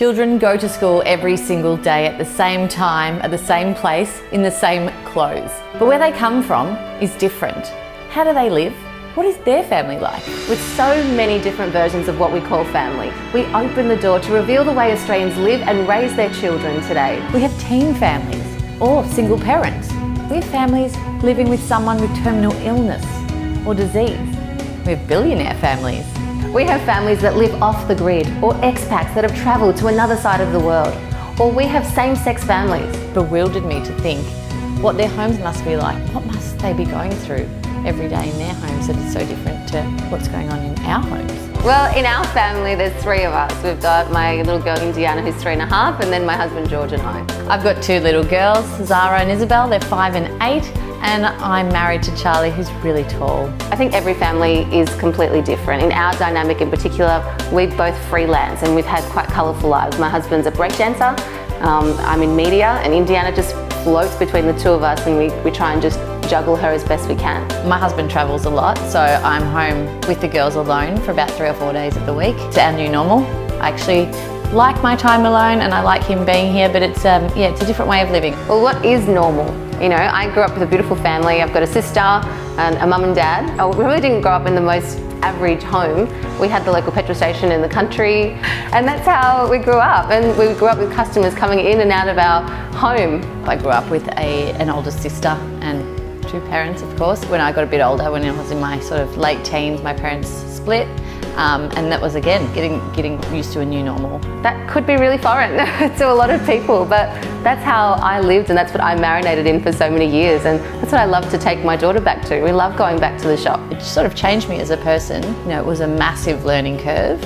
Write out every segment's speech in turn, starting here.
Children go to school every single day at the same time, at the same place, in the same clothes. But where they come from is different. How do they live? What is their family like? With so many different versions of what we call family, we open the door to reveal the way Australians live and raise their children today. We have teen families or single parents. We have families living with someone with terminal illness or disease. We have billionaire families. We have families that live off the grid or expats that have travelled to another side of the world. Or we have same-sex families. Bewildered me to think what their homes must be like. What must they be going through every day in their homes that is so different to what's going on in our homes? Well, in our family, there's three of us. We've got my little girl Indiana, who's three and a half, and then my husband George and I. I've got two little girls, Zara and Isabel. They're five and eight, and I'm married to Charlie, who's really tall. I think every family is completely different. In our dynamic in particular, we both freelance and we've had quite colourful lives. My husband's a breakdancer, um, I'm in media, and Indiana just floats between the two of us and we, we try and just juggle her as best we can. My husband travels a lot, so I'm home with the girls alone for about three or four days of the week. It's our new normal. I actually like my time alone and I like him being here, but it's um, yeah, it's a different way of living. Well, what is normal? You know, I grew up with a beautiful family. I've got a sister and a mum and dad. Oh, we really didn't grow up in the most average home. We had the local petrol station in the country, and that's how we grew up. And we grew up with customers coming in and out of our home. I grew up with a, an older sister and two parents, of course. When I got a bit older, when I was in my sort of late teens, my parents split. Um, and that was again getting getting used to a new normal. That could be really foreign to a lot of people, but that's how I lived and that's what I marinated in for so many years and that's what I love to take my daughter back to. We love going back to the shop. It sort of changed me as a person. You know, it was a massive learning curve,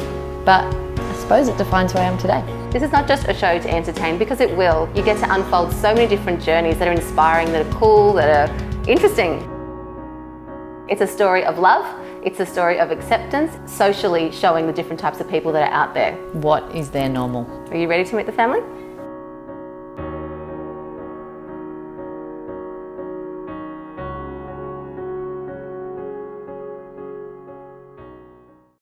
but I suppose it defines who I am today. This is not just a show to entertain because it will. You get to unfold so many different journeys that are inspiring, that are cool, that are interesting. It's a story of love, it's a story of acceptance, socially showing the different types of people that are out there. What is their normal? Are you ready to meet the family?